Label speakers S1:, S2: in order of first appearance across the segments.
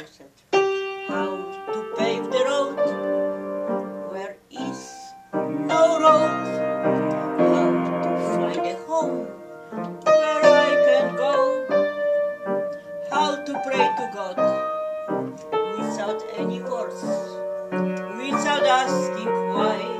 S1: closet. How to pave the road where is no road. How to find a home where I can go. How to pray to God without any words, without asking why.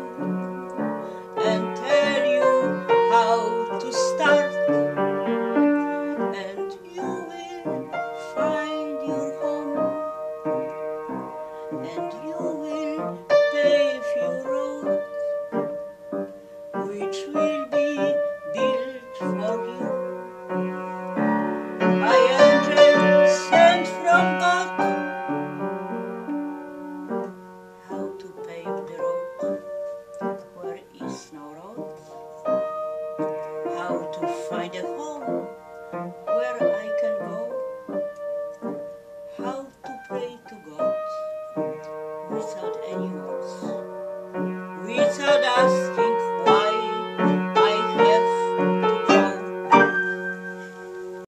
S1: and you will pave your road, which will be built for you. to the